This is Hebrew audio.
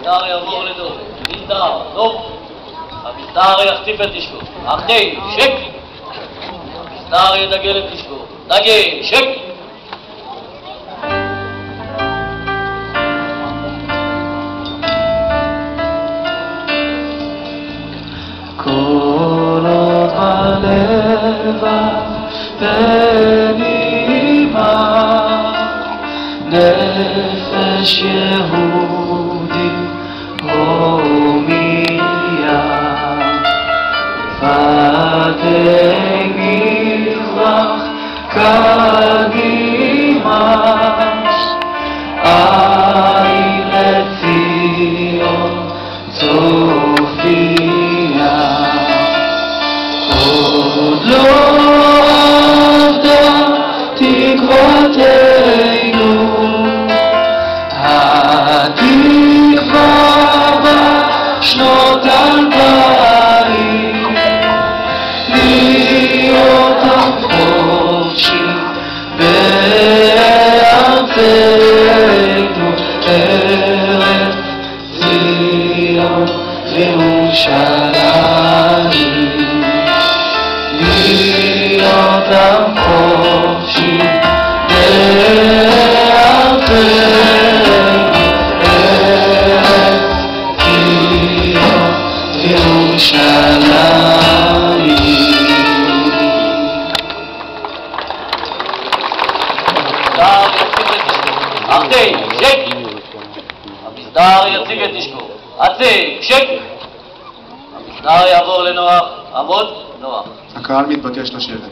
המסדר יעבור לדור. מסדר, דוב. המסדר יחציף את נשקו. אחי, שק. המסדר ידגל את נשקו. דגה, שק. כל עוד הלבב בנימה נפש יהודי God. perfeito é Sião, Jerusalém Sião tão forte é perfeito é Sião, Jerusalém יציג שק. המסדר יציג את נשקו. שק. המסדר יעבור לנוח. עמוד, נוח. הקהל מתבקש לשבת.